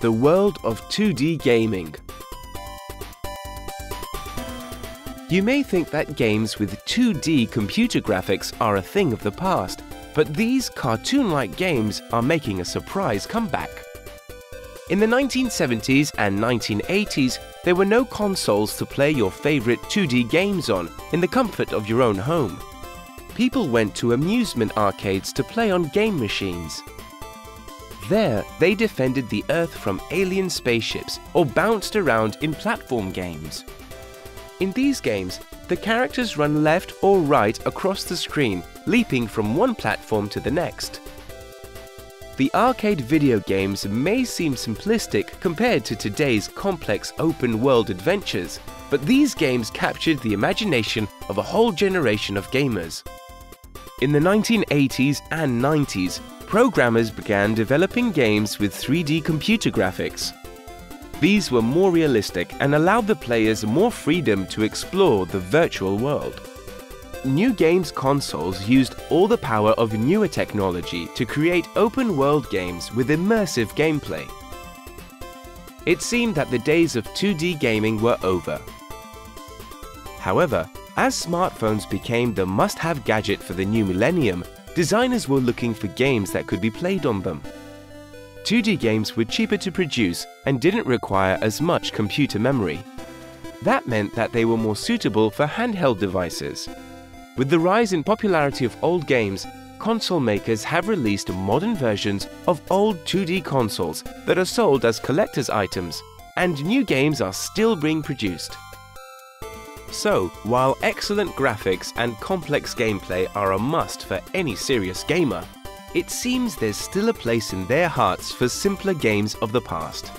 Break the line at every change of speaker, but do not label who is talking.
the world of 2D gaming. You may think that games with 2D computer graphics are a thing of the past, but these cartoon-like games are making a surprise comeback. In the 1970s and 1980s, there were no consoles to play your favorite 2D games on in the comfort of your own home. People went to amusement arcades to play on game machines. There, they defended the Earth from alien spaceships or bounced around in platform games. In these games, the characters run left or right across the screen, leaping from one platform to the next. The arcade video games may seem simplistic compared to today's complex open-world adventures, but these games captured the imagination of a whole generation of gamers. In the 1980s and 90s, programmers began developing games with 3D computer graphics. These were more realistic and allowed the players more freedom to explore the virtual world. New Games consoles used all the power of newer technology to create open-world games with immersive gameplay. It seemed that the days of 2D gaming were over. However, as smartphones became the must-have gadget for the new millennium, designers were looking for games that could be played on them. 2D games were cheaper to produce and didn't require as much computer memory. That meant that they were more suitable for handheld devices. With the rise in popularity of old games, console makers have released modern versions of old 2D consoles that are sold as collector's items, and new games are still being produced. So, while excellent graphics and complex gameplay are a must for any serious gamer, it seems there's still a place in their hearts for simpler games of the past.